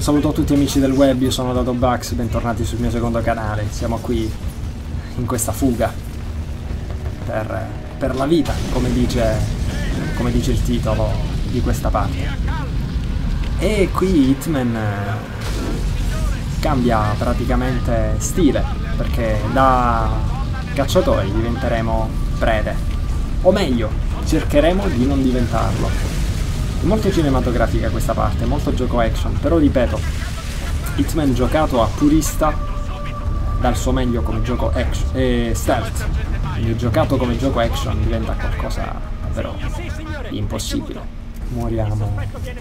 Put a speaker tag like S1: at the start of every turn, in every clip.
S1: Un saluto a tutti amici del web, io sono Dato Bugs, bentornati sul mio secondo canale. Siamo qui in questa fuga per, per la vita, come dice, come dice il titolo di questa parte. E qui Hitman eh, cambia praticamente stile, perché da cacciatori diventeremo prede. O meglio, cercheremo di non diventarlo. È molto cinematografica questa parte, molto gioco action, però ripeto, Hitman giocato a purista dal suo meglio come gioco action e stealth. Quindi giocato come gioco action diventa qualcosa davvero di impossibile. Moriamo.
S2: viene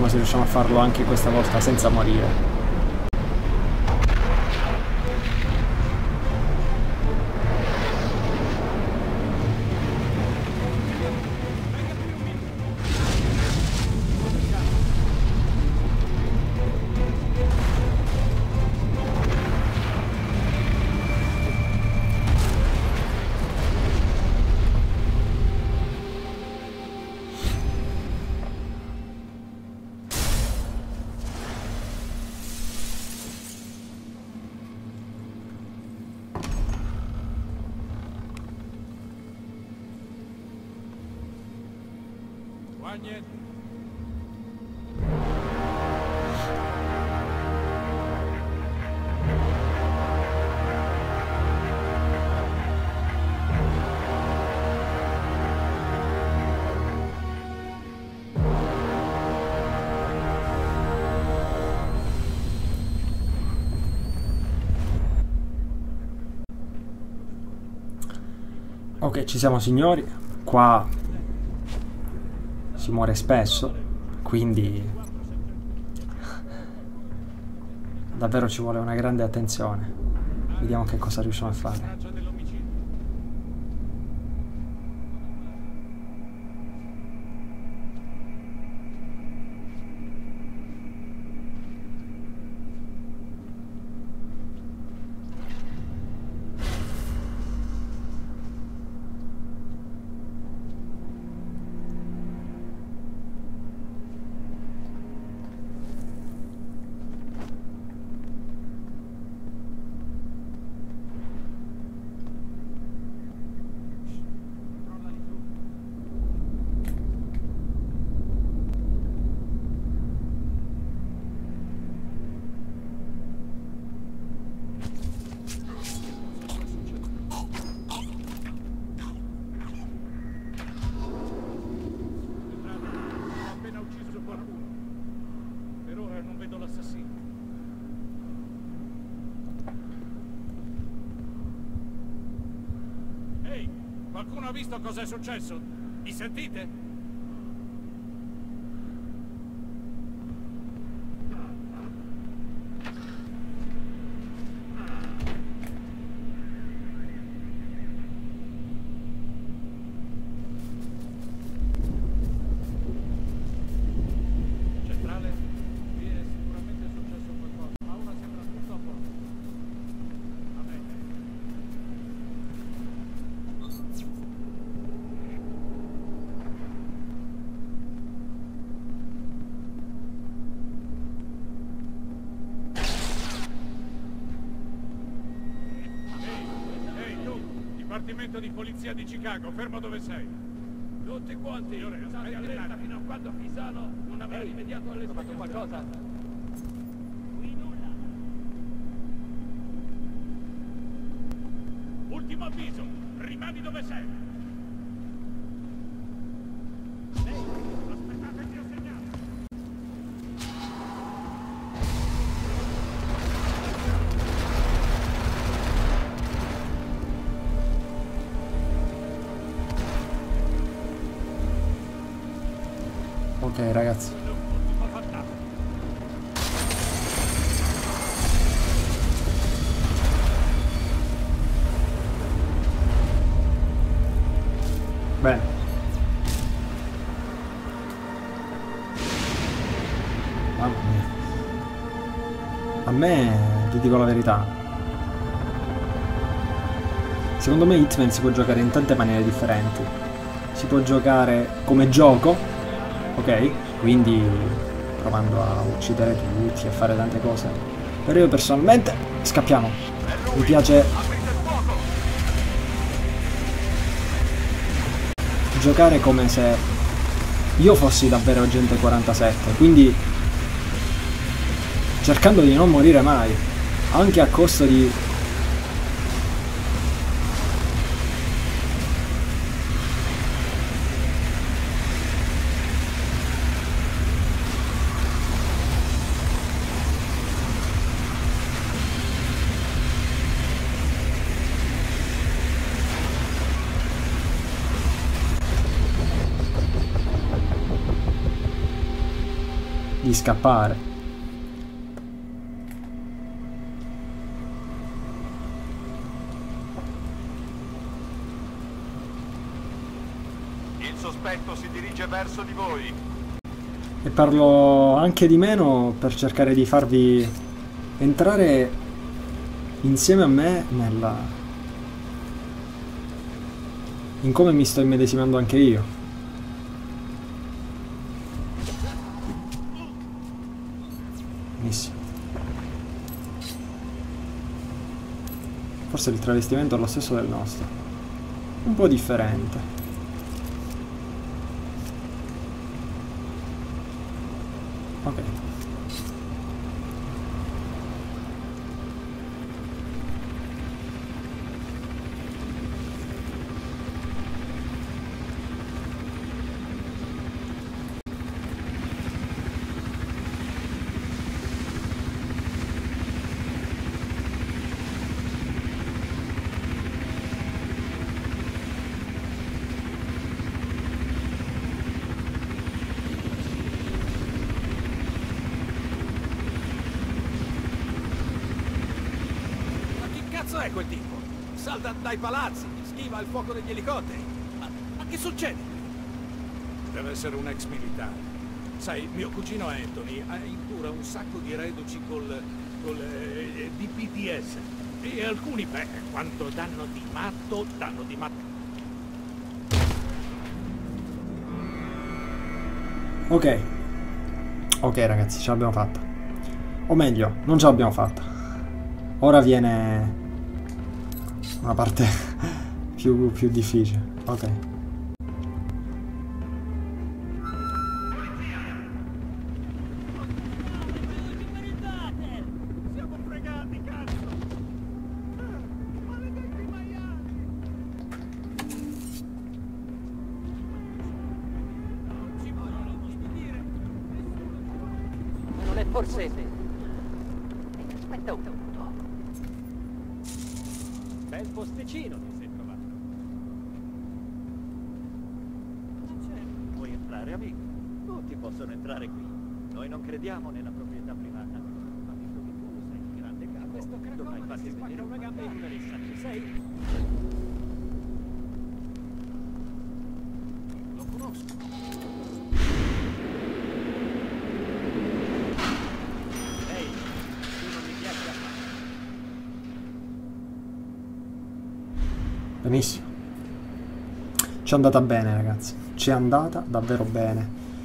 S1: Vediamo se riusciamo a farlo anche questa volta senza morire.
S3: Guagnet.
S1: Ok, ci siamo signori. Qua si muore spesso, quindi davvero ci vuole una grande attenzione. Vediamo che cosa riusciamo a fare.
S3: Qualcuno ha visto cosa è successo? Mi sentite? Centrale? Qui è sicuramente successo qualcosa, ma ora sembra tutto a posto. Va bene. Ehi, ehi tu, Dipartimento di Polizia di Chicago, fermo dove sei. Tutti quanti, state allerta fino a quando Pisano non avrà rimediato alle fatto qualcosa? Qui nulla. Ultimo avviso, rimani dove sei.
S1: Ok ragazzi. Bene. Mamma me, vi dico la verità, secondo me Hitman si può giocare in tante maniere differenti. Si può giocare come gioco, ok? Quindi provando a uccidere tutti, a fare tante cose. Però io personalmente scappiamo. Mi piace giocare come se io fossi davvero agente 47, quindi cercando di non morire mai, anche a costo di di scappare.
S3: Il sospetto si dirige verso di voi.
S1: E parlo anche di meno per cercare di farvi entrare insieme a me nella... in come mi sto immedesimando anche io. Benissimo. Forse il travestimento è lo stesso del nostro. Un po' differente. Ok.
S3: Ma chi cazzo è quel tipo? Salta dai palazzi, schiva il fuoco degli elicotteri. Ma, ma che succede? Deve essere un ex militare. Sai, mio cugino Anthony ha in cura un sacco di reduci col, col eh, DPTS. E alcuni, beh, quando danno di matto, danno di matto.
S1: Ok. Ok ragazzi, ce l'abbiamo fatta. O meglio, non ce l'abbiamo fatta. Ora viene una parte più, più difficile. Ok.
S3: Siamo fregati, cazzo! Maledetti maiali! Non ci vogliono ospitire!
S2: Non è forse... Ehi, Aspetta un punto. Bel posticino ti sei trovato. Ma certo, puoi entrare amico. Tutti possono entrare qui. Noi non crediamo nella proprietà privata. Ma visto che tu sei un grande capo, questo dovrai farti vedere una gamba in una rissa. Ci sei?
S3: Lo conosco.
S2: Ehi, tu non mi piaci affatto.
S1: Benissimo. Ci è andata bene ragazzi. Ci è andata davvero bene.